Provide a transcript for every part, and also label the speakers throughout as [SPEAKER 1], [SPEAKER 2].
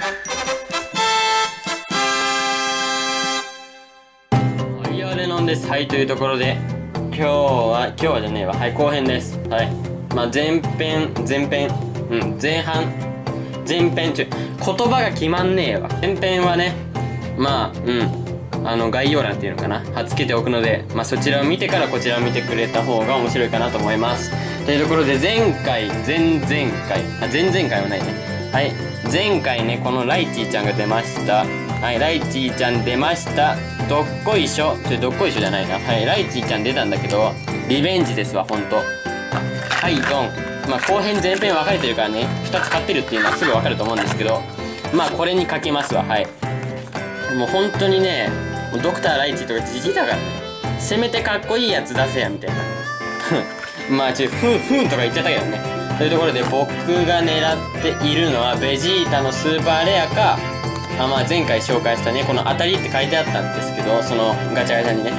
[SPEAKER 1] はい、やレノンです。はい、というところで、今日は、今日はじゃねえわ。はい、後編です。はい。まあ、前編、前編、うん、前半、前編中、言葉が決まんねえわ。前編はね、まあ、うん、あの、概要欄っていうのかな。貼っつけておくので、まあ、そちらを見てからこちらを見てくれた方が面白いかなと思います。というところで、前回、前々回、あ、前々回はないね。はい。前回ね、このライチーちゃんが出ました。はい、ライチーちゃん出ました。どっこいしょ。ちょ、どっこいしょじゃないな。はい、ライチーちゃん出たんだけど、リベンジですわ、ほんと。はい、ドン。まあ、後編前編分かれてるからね、2つ買ってるっていうのはすぐ分かると思うんですけど、まあ、これにかけますわ、はい。もう本当にね、もうドクターライチーとかじじいだからね。せめてかっこいいやつ出せや、みたいな。まあ、ちょ、ふんふんとか言っちゃったけどね。というところで僕が狙っているのはベジータのスーパーレアか、あまあ、前回紹介したねこの当たりって書いてあったんですけどそのガチャガチャにね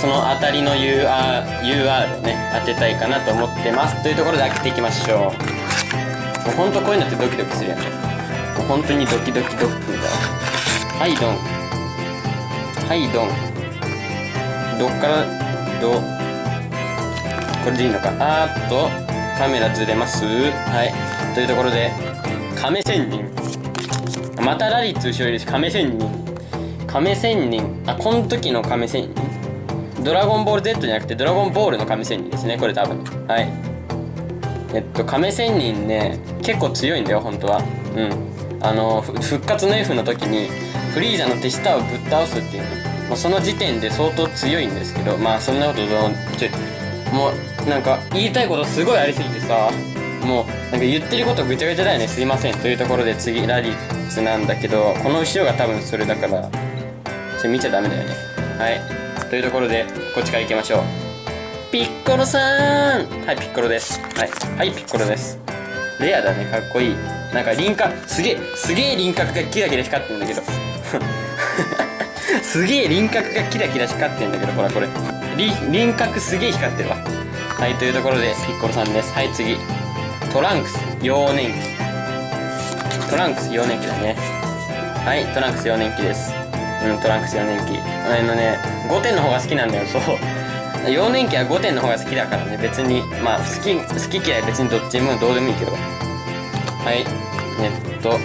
[SPEAKER 1] その当たりの UR, UR をね当てたいかなと思ってます。というところで開けていきましょう。もうほんとこういうのってドキドキするやん。もう本当にドキドキドッグだわはいドン。はいドン。どっからどこれでいいのか。あーっと。カメラずれます。はい。というところで亀仙人。またラリッツ後ろいるし亀仙人。亀仙人。あこの時の亀仙人。ドラゴンボール Z じゃなくてドラゴンボールの亀仙人ですね。これ多分。はい。えっと亀仙人ね結構強いんだよ本当は。うん。あの復活の F の時にフリーザの手下をぶっ倒すっていうね。もうその時点で相当強いんですけどまあそんなことどうちょいもうなんか言いたいことすごいありすぎてさもうなんか言ってることぐちゃぐちゃだよね。すいません。というところで次ラリッツなんだけどこの後ろが多分それだからそれ見ちゃダメだよね。はい。というところでこっちから行きましょう。ピッコロさん。はいピッコロです。はい。はいピッコロです。レアだね。かっこいい。なんか輪郭すげえすげえ輪郭がキラキラ光ってるんだけど。すげえ輪郭がキラキラ光ってんだけどほらこれ。輪郭すげえ光ってるわ。はいというところでピッコロさんです。はい次。トランクス幼年期。トランクス幼年期だね。はいトランクス幼年期です。うんトランクス幼年期。あのね5点の方が好きなんだよ。そう。幼年期は5点の方が好きだからね。別にまあ好き好き嫌い別にどっちもどうでもいいけど。はいえっと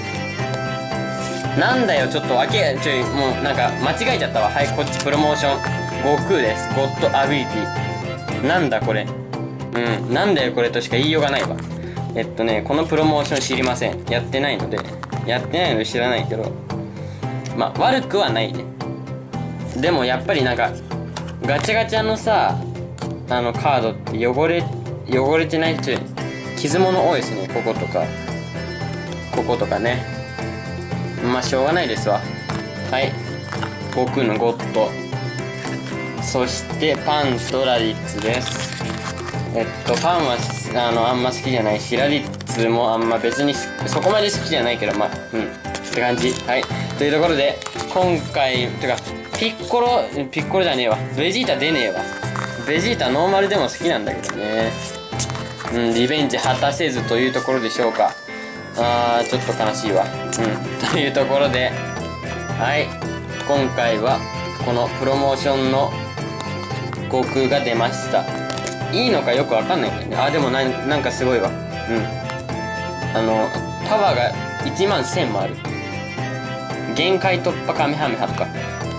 [SPEAKER 1] なんだよちょっと分けちょいもうなんか間違えちゃったわ。はいこっちプロモーション。悟空です。ゴッドアビリティ。なんだこれ。うんなんだよこれとしか言いようがないわ。えっとねこのプロモーション知りません。やってないのでやってないので知らないけどまあ悪くはないね。でもやっぱりなんかガチャガチャのさあのカードって汚れ汚れてないちょい傷物多いですね。こことか。こことかね。まあしょうがないですわ。はい。悟空のゴッド。そしてパンとラリッツです。えっとパンはあのあんま好きじゃない。しラリッツもあんま別にそこまで好きじゃないけどまあうん。って感じ。はい。というところで今回てかピッコロピッコロじゃねえわ。ベジータ出ねえわ。ベジータノーマルでも好きなんだけどね。うんリベンジ果たせずというところでしょうか。あーちょっと悲しいわ。うん。というところではい。今回はこのプロモーションの悟空が出ました。いいのかよくわかんないけどね。あでもななんかすごいわ。うん。あのパワーが1万1000もある。限界突破カメハメハとか。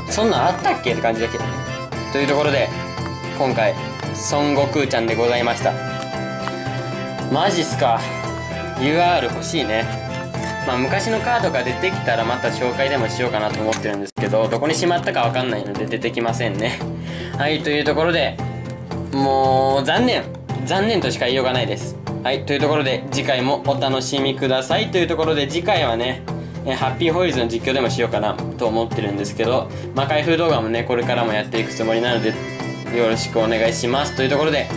[SPEAKER 1] そんなんあったっけって感じだけどね。というところで今回孫悟空ちゃんでございました。マジっすか UR 欲しいね。まあ昔のカードが出てきたらまた紹介でもしようかなと思ってるんですけどどこにしまったかわかんないので出てきませんね。はいというところでもう残念。残念としか言いようがないです。はいというところで次回もお楽しみください。というところで次回はねえハッピーホイールズの実況でもしようかなと思ってるんですけどまあ開封動画もねこれからもやっていくつもりなのでよろしくお願いします。というところで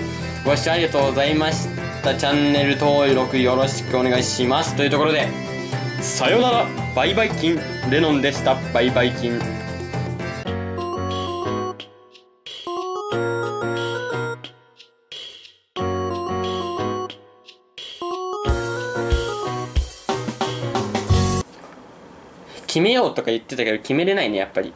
[SPEAKER 1] ご視聴ありがとうございました。チャンネル登録よろしくお願いします。というところでさよなら。バイバイキンレノンでした。バイバイキン決めようとか言ってたけど決めれないねやっぱり。